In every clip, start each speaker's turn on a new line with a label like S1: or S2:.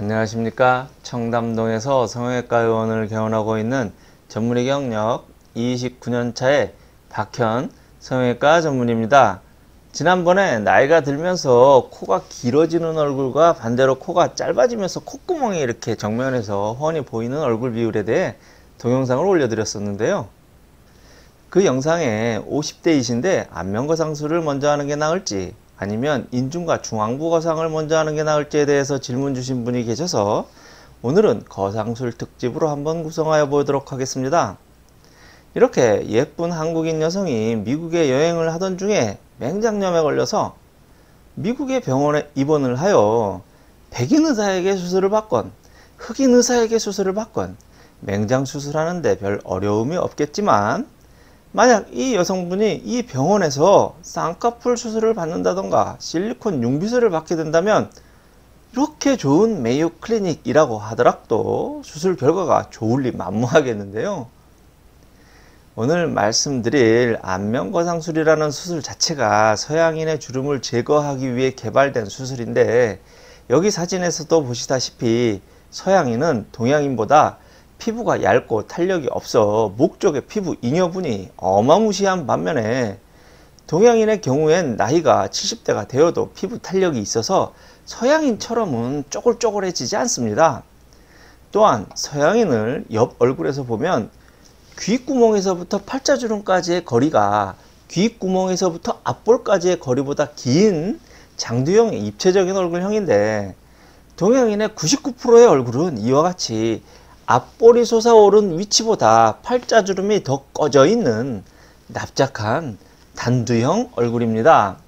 S1: 안녕하십니까 청담동에서 성형외과 의원을 개원하고 있는 전문의 경력 29년차의 박현 성형외과 전문입니다. 지난번에 나이가 들면서 코가 길어지는 얼굴과 반대로 코가 짧아지면서 콧구멍이 이렇게 정면에서 훤히 보이는 얼굴 비율에 대해 동영상을 올려드렸었는데요. 그 영상에 50대이신데 안면거상술을 먼저 하는 게 나을지 아니면 인중과 중앙부 거상을 먼저 하는 게 나을지에 대해서 질문 주신 분이 계셔서 오늘은 거상술 특집으로 한번 구성하여 보도록 하겠습니다. 이렇게 예쁜 한국인 여성이 미국에 여행을 하던 중에 맹장염에 걸려서 미국의 병원에 입원을 하여 백인 의사에게 수술을 받건 흑인 의사에게 수술을 받건 맹장 수술하는데 별 어려움이 없겠지만 만약 이 여성분이 이 병원에서 쌍꺼풀 수술을 받는다던가 실리콘 융비술을 받게 된다면 이렇게 좋은 메이오 클리닉이라고 하더라도 수술 결과가 좋을 리 만무하겠는데요. 오늘 말씀드릴 안면거상술이라는 수술 자체가 서양인의 주름을 제거하기 위해 개발된 수술인데 여기 사진에서도 보시다시피 서양인은 동양인보다 피부가 얇고 탄력이 없어 목 쪽의 피부 잉여분이 어마무시한 반면에 동양인의 경우엔 나이가 70대가 되어도 피부 탄력이 있어서 서양인처럼은 쪼글쪼글해지지 않습니다. 또한 서양인을 옆 얼굴에서 보면 귓구멍에서부터 팔자주름까지의 거리가 귓구멍에서부터 앞볼까지의 거리보다 긴 장두형의 입체적인 얼굴형인데 동양인의 99%의 얼굴은 이와 같이 앞볼이 솟아오른 위치보다 팔자주름이 더 꺼져 있는 납작한 단두형 얼굴입니다.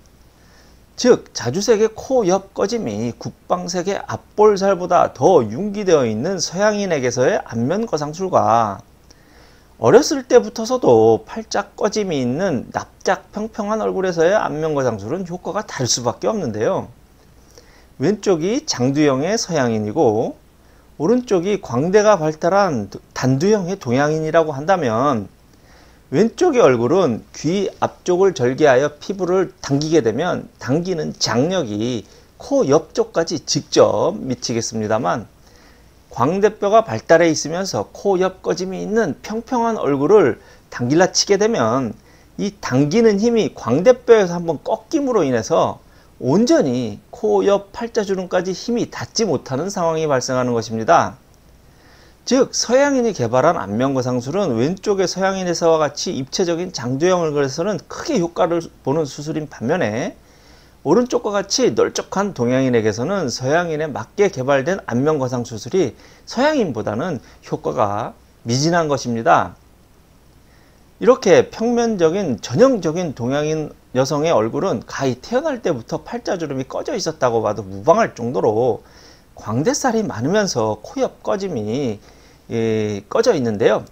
S1: 즉 자주색의 코 옆 꺼짐이 국방색의 앞볼살보다 더 융기되어 있는 서양인에게서의 안면 거상술과 어렸을 때부터서도 팔짝 꺼짐이 있는 납작 평평한 얼굴에서의 안면 거상술은 효과가 다를 수밖에 없는데요. 왼쪽이 장두형의 서양인이고 오른쪽이 광대가 발달한 단두형의 동양인이라고 한다면 왼쪽의 얼굴은 귀 앞쪽을 절개하여 피부를 당기게 되면 당기는 장력이 코 옆쪽까지 직접 미치겠습니다만 광대뼈가 발달해 있으면서 코 옆 꺼짐이 있는 평평한 얼굴을 당길라 치게 되면 이 당기는 힘이 광대뼈에서 한번 꺾임으로 인해서 온전히 코 옆 팔자주름까지 힘이 닿지 못하는 상황이 발생하는 것입니다. 즉 서양인이 개발한 안면거상술은 왼쪽의 서양인에서와 같이 입체적인 장두형 얼굴에서는 크게 효과를 보는 수술인 반면에 오른쪽과 같이 널쩍한 동양인에게서는 서양인에 맞게 개발된 안면거상 수술이 서양인보다는 효과가 미진한 것입니다. 이렇게 평면적인 전형적인 동양인 여성의 얼굴은 가히 태어날 때부터 팔자주름이 꺼져 있었다고 봐도 무방할 정도로 광대살이 많으면서 코옆 꺼짐이 예, 꺼져 있는데요.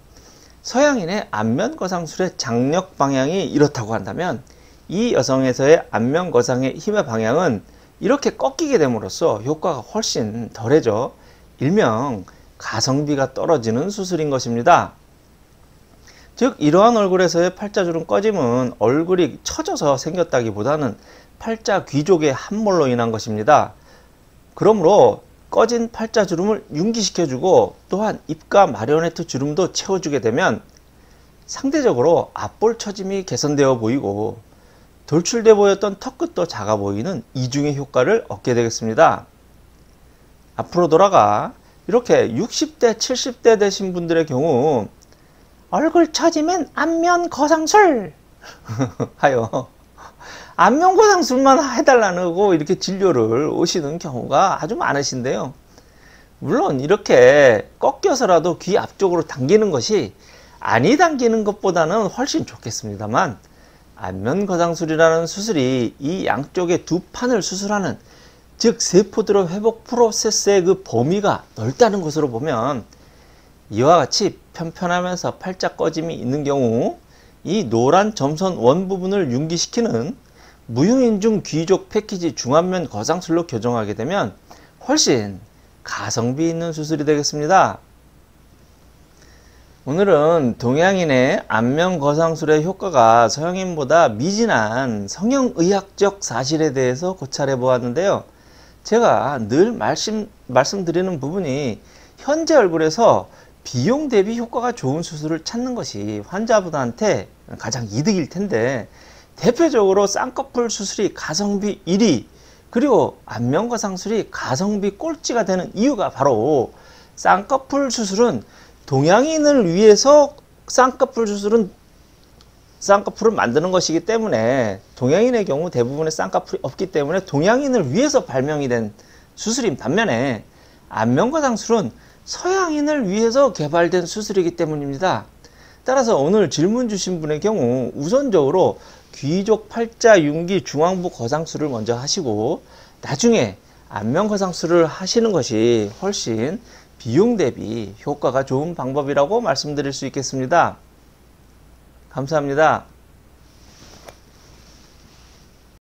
S1: 서양인의 안면 거상술의 장력 방향이 이렇다고 한다면 이 여성에서의 안면 거상의 힘의 방향은 이렇게 꺾이게 됨으로써 효과가 훨씬 덜해져 일명 가성비가 떨어지는 수술인 것입니다. 즉 이러한 얼굴에서의 팔자주름 꺼짐은 얼굴이 처져서 생겼다기보다는 팔자 귀족의 함몰로 인한 것입니다. 그러므로 꺼진 팔자주름을 융기시켜주고 또한 입가 마리오네트 주름도 채워주게 되면 상대적으로 앞볼 처짐이 개선되어 보이고 돌출돼 보였던 턱끝도 작아 보이는 이중의 효과를 얻게 되겠습니다. 앞으로 돌아가 이렇게 60대 70대 되신 분들의 경우 얼굴 처지면 안면 거상술 하여 안면 거상술만 해달라고 이렇게 진료를 오시는 경우가 아주 많으신데요. 물론 이렇게 꺾여서라도 귀 앞쪽으로 당기는 것이 아니 당기는 것보다는 훨씬 좋겠습니다만 안면 거상술이라는 수술이 이 양쪽의 두 판을 수술하는 즉 세포들의 회복 프로세스의 그 범위가 넓다는 것으로 보면 이와 같이 편편하면서 팔짝 꺼짐이 있는 경우 이 노란 점선 원 부분을 융기시키는 무용인중 귀족 패키지 중안면 거상술로 교정하게 되면 훨씬 가성비 있는 수술이 되겠습니다. 오늘은 동양인의 안면 거상술의 효과가 서양인보다 미진한 성형의학적 사실에 대해서 고찰해 보았는데요. 제가 늘 말씀, 말씀드리는 부분이 현재 얼굴에서 비용 대비 효과가 좋은 수술을 찾는 것이 환자분한테 가장 이득일 텐데 대표적으로 쌍꺼풀 수술이 가성비 1위 그리고 안면과 상술이 가성비 꼴찌가 되는 이유가 바로 쌍꺼풀 수술은 동양인을 위해서 쌍꺼풀 수술은 쌍꺼풀을 만드는 것이기 때문에 동양인의 경우 대부분의 쌍꺼풀이 없기 때문에 동양인을 위해서 발명이 된 수술인 반면에 안면과 상술은 서양인을 위해서 개발된 수술이기 때문입니다. 따라서 오늘 질문 주신 분의 경우 우선적으로 귀족 팔자 융기 중앙부 거상술을 먼저 하시고 나중에 안면 거상술을 하시는 것이 훨씬 비용 대비 효과가 좋은 방법이라고 말씀드릴 수 있겠습니다. 감사합니다.